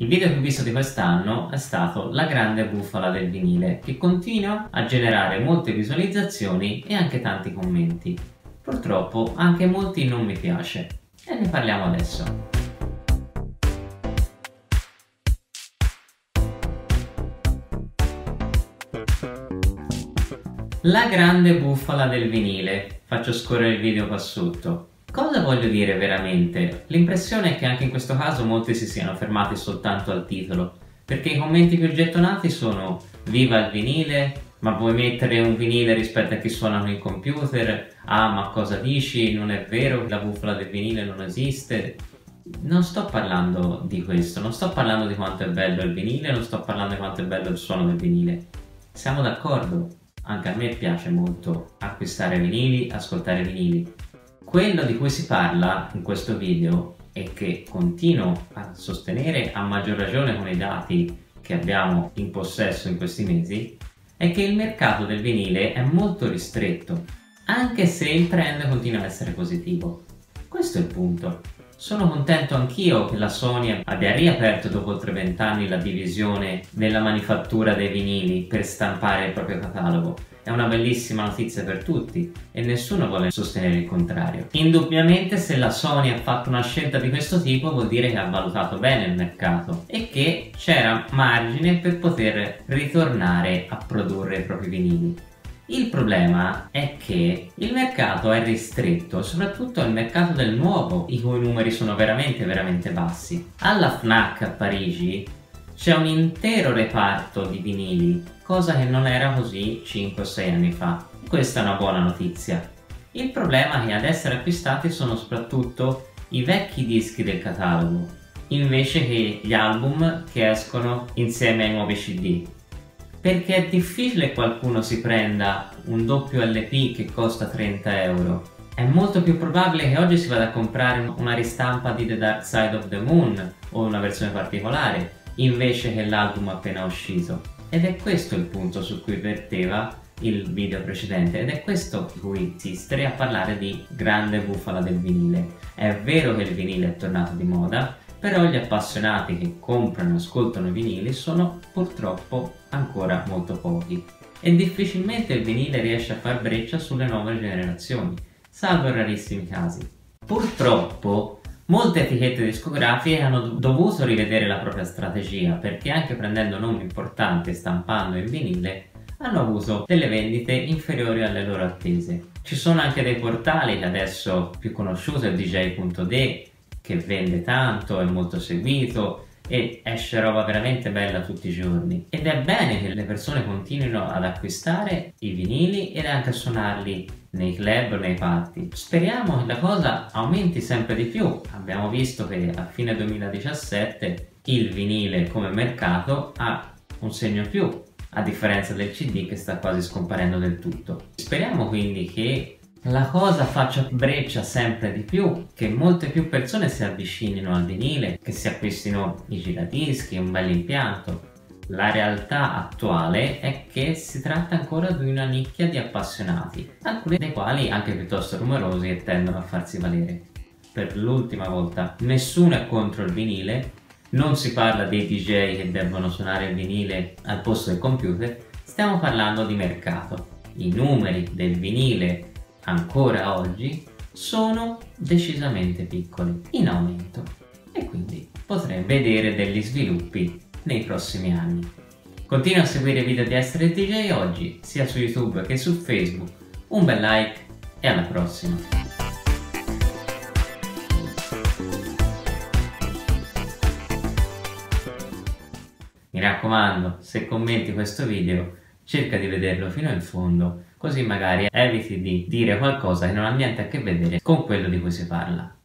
Il video più visto di quest'anno è stato La grande bufala del vinile, che continua a generare molte visualizzazioni e anche tanti commenti. Purtroppo anche molti non mi piace, e ne parliamo adesso. La grande bufala del vinile. Faccio scorrere il video qua sotto. Cosa voglio dire veramente? L'impressione è che anche in questo caso molti si siano fermati soltanto al titolo, perché i commenti più gettonati sono Viva il vinile, ma vuoi mettere un vinile rispetto a chi suona con il computer? Ah, ma cosa dici? Non è vero che la bufala del vinile non esiste? Non sto parlando di questo, non sto parlando di quanto è bello il vinile, non sto parlando di quanto è bello il suono del vinile. Siamo d'accordo, anche a me piace molto acquistare vinili, ascoltare vinili, quello di cui si parla in questo video e che continuo a sostenere a maggior ragione con i dati che abbiamo in possesso in questi mesi è che il mercato del vinile è molto ristretto, anche se il trend continua a essere positivo. Questo è il punto. Sono contento anch'io che la Sony abbia riaperto dopo oltre vent'anni la divisione della manifattura dei vinili per stampare il proprio catalogo è una bellissima notizia per tutti e nessuno vuole sostenere il contrario. Indubbiamente se la Sony ha fatto una scelta di questo tipo vuol dire che ha valutato bene il mercato e che c'era margine per poter ritornare a produrre i propri vinili. Il problema è che il mercato è ristretto, soprattutto il mercato del nuovo, i cui numeri sono veramente veramente bassi. Alla FNAC a Parigi c'è un intero reparto di vinili, cosa che non era così 5-6 anni fa. Questa è una buona notizia. Il problema è che ad essere acquistati sono soprattutto i vecchi dischi del catalogo, invece che gli album che escono insieme ai nuovi CD. Perché è difficile che qualcuno si prenda un doppio LP che costa 30 euro. È molto più probabile che oggi si vada a comprare una ristampa di The Dark Side of the Moon o una versione particolare invece che l'album appena uscito. Ed è questo il punto su cui verteva il video precedente ed è questo di cui insistere a parlare di grande bufala del vinile. È vero che il vinile è tornato di moda, però gli appassionati che comprano e ascoltano i vinili sono purtroppo ancora molto pochi e difficilmente il vinile riesce a far breccia sulle nuove generazioni, salvo in rarissimi casi. Purtroppo Molte etichette discografiche hanno dovuto rivedere la propria strategia perché anche prendendo nomi importanti e stampando in vinile hanno avuto delle vendite inferiori alle loro attese. Ci sono anche dei portali che adesso più conosciuti, il DJ.de che vende tanto, è molto seguito e esce roba veramente bella tutti i giorni ed è bene che le persone continuino ad acquistare i vinili ed anche a suonarli nei club, nei party. Speriamo che la cosa aumenti sempre di più. Abbiamo visto che a fine 2017 il vinile come mercato ha un segno più, a differenza del CD che sta quasi scomparendo del tutto. Speriamo quindi che la cosa faccia breccia sempre di più, che molte più persone si avvicinino al vinile, che si acquistino i giradischi, un bel impianto, la realtà attuale è che si tratta ancora di una nicchia di appassionati, alcuni dei quali anche piuttosto numerosi e tendono a farsi valere. Per l'ultima volta, nessuno è contro il vinile, non si parla dei DJ che devono suonare il vinile al posto del computer, stiamo parlando di mercato. I numeri del vinile ancora oggi sono decisamente piccoli, in aumento, e quindi potremmo vedere degli sviluppi nei prossimi anni. Continua a seguire i video di Essere DJ oggi, sia su YouTube che su Facebook. Un bel like e alla prossima! Mi raccomando, se commenti questo video, cerca di vederlo fino in fondo, così magari eviti di dire qualcosa che non ha niente a che vedere con quello di cui si parla.